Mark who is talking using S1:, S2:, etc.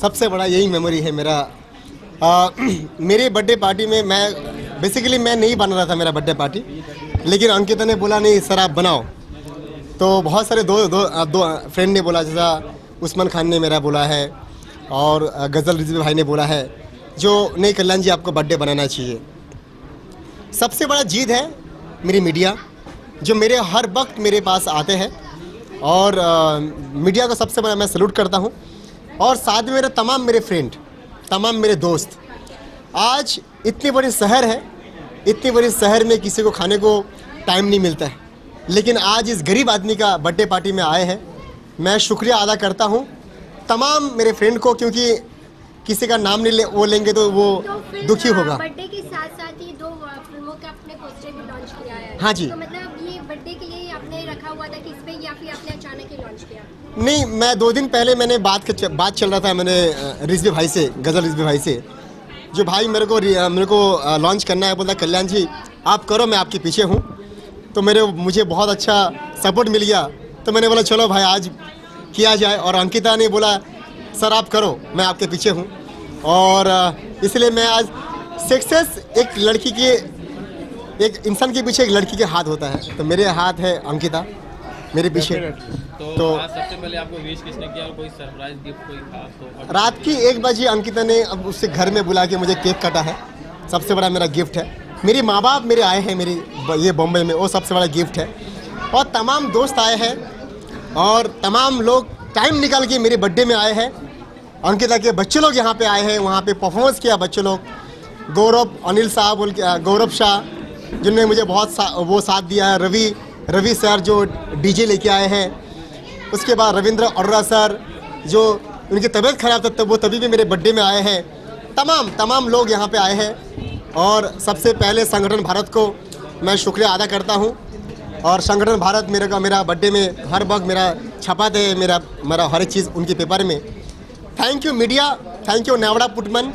S1: सबसे बड़ा यही मेमोरी है मेरा। आ, मेरी बर्थडे पार्टी में मैं बेसिकली मैं नहीं बना रहा था मेरा बर्थडे पार्टी लेकिन अंकिता ने बोला नहीं सर आप बनाओ। तो बहुत सारे दो दो दो फ्रेंड ने बोला जैसा उस्मान खान ने मेरा बोला है और गज़ल रिजवी भाई ने बोला है जो नहीं कल्याण जी आपको बर्थडे बनाना चाहिए। सबसे बड़ा जीत है मेरी मीडिया जो मेरे हर वक्त मेरे पास आते हैं और आ, मीडिया को सबसे बड़ा मैं सल्यूट करता हूँ। और साथ में मेरे तमाम मेरे फ्रेंड तमाम मेरे दोस्त आज इतनी बड़ी शहर है इतनी बड़ी शहर में किसी को खाने को टाइम नहीं मिलता है। लेकिन आज इस गरीब आदमी का बर्थडे पार्टी में आए हैं। मैं शुक्रिया अदा करता हूँ तमाम मेरे फ्रेंड को क्योंकि किसी का नाम नहीं ले वो लेंगे तो वो
S2: तो
S1: दुखी होगा
S2: बर्थडे के साथ साथ ही दो अ, फ़िल्मों का आपने पोस्टर भी लॉन्च किया है।
S1: हाँ जी।
S2: तो मतलब ये बर्थडे के लिए आपने रखा हुआ था कि इस पे या फिर आपने अचानक ही लॉन्च किया?
S1: नहीं मैं दो दिन पहले मैंने बात के बात चल रहा था मैंने रिजवी भाई से गज़ल रिजवी भाई से। जो भाई मेरे को मेरे को लॉन्च करना है बोलता कल्याण जी आप करो मैं आपके पीछे हूँ। तो मेरे मुझे बहुत अच्छा सपोर्ट मिल गया। तो मैंने बोला चलो भाई आज किया जाए। और अंकिता ने बोला सर आप करो मैं आपके पीछे हूँ। और इसलिए मैं आज सक्सेस एक लड़की के एक इंसान के पीछे एक लड़की के हाथ होता है तो मेरे हाथ है अंकिता मेरे पीछे।
S3: तो,
S1: तो-
S3: सबसे पहले आपको विश किसने किया? और कोई सरप्राइज़ गिफ्ट कोई खास तो
S1: रात की एक बजे अंकिता ने अब उससे घर में बुला के मुझे केक काटा है। सबसे बड़ा मेरा गिफ्ट है। मेरी माँ बाप मेरे आए हैं मेरी ये बॉम्बे में वो सबसे बड़ा गिफ्ट है। और तमाम दोस्त आए हैं और तमाम लोग टाइम निकाल के मेरे बर्थडे में आए हैं। अंकिता के बच्चे लोग यहाँ पे आए हैं वहाँ पे परफॉर्मेंस किया बच्चे लोग। गौरव अनिल साहब बोल के गौरव शाह जिनने मुझे बहुत सा, वो साथ दिया है रवि रवि सर जो डीजे लेके आए हैं। उसके बाद रविंद्र अरोड़ा सर जो उनकी तबीयत खराब था तब वो तभी भी मेरे बर्थडे में आए हैं। तमाम तमाम लोग यहाँ पे आए हैं। और सबसे पहले संगठन भारत को मैं शुक्रिया अदा करता हूँ। और संगठन भारत मेरे का मेरा बर्थडे में हर वक्त मेरा छपाते हैं मेरा मेरा हर एक चीज़ उनके पेपर में। Thank you media thank you नेवड़ा पुटमन